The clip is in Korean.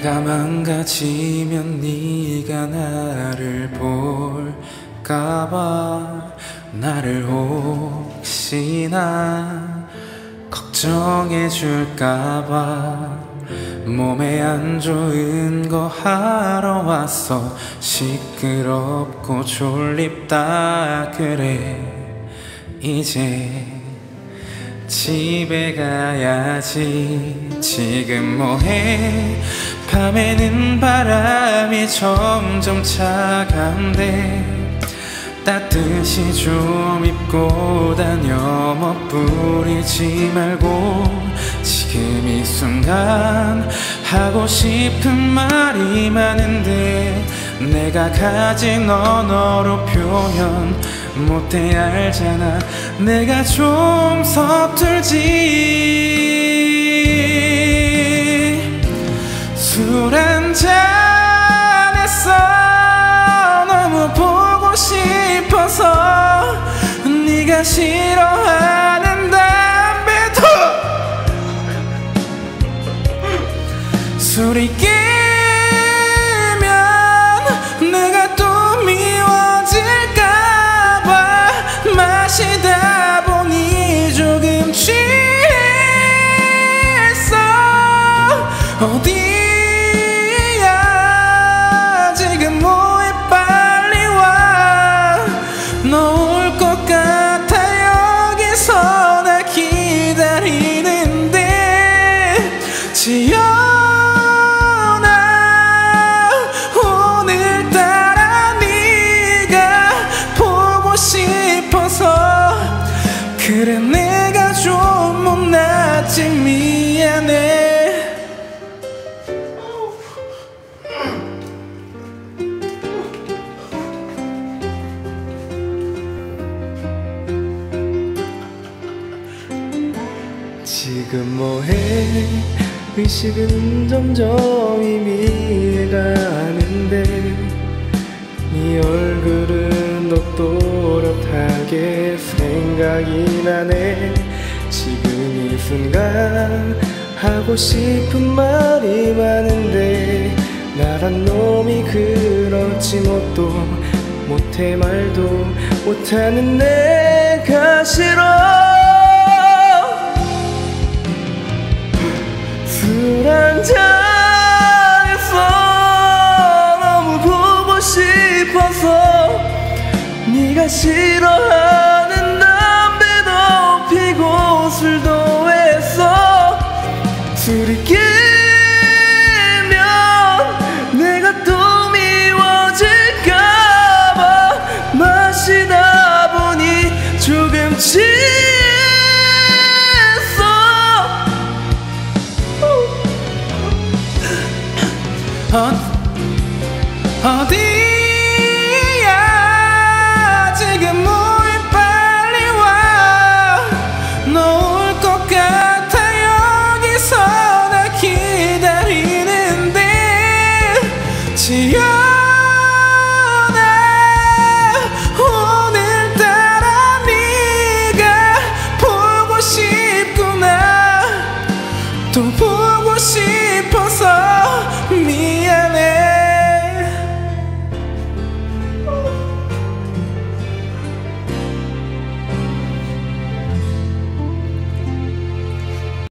내가 망가지면 네가 나를 볼까봐. 나를 혹시나 걱정해 줄까봐. 몸에 안 좋은 거 하러 왔어 시끄럽고 졸립다 그래. 이제 집에 가야지. 지금 뭐해 밤에는 바람이 점점 차가운데 따뜻이 좀 입고 다녀 멋부리지 말고 지금 이 순간 하고 싶은 말이 많은데 내가 가진 언어로 표현 못해 알잖아. 내가 좀 서툴지 싫어하는 담배도. 술이 깨면 내가 또 미워질까봐 마시다 보니 조금 취했어. 어디야? 지금 뭐해? 빨리 와너 지금 뭐해? 의식은 점점 이미해가는데 네 얼굴은 똑또렷하게 생각이 나네. 지금 이 순간 하고 싶은 말이 많은데 나란 놈이 그렇지 못도 못해 말도 못하는 내가 싫어 싫어하는 담배도 피고 술도 했어 술이 깨면 내가 또 미워질까봐 마시다 보니 조금 취했어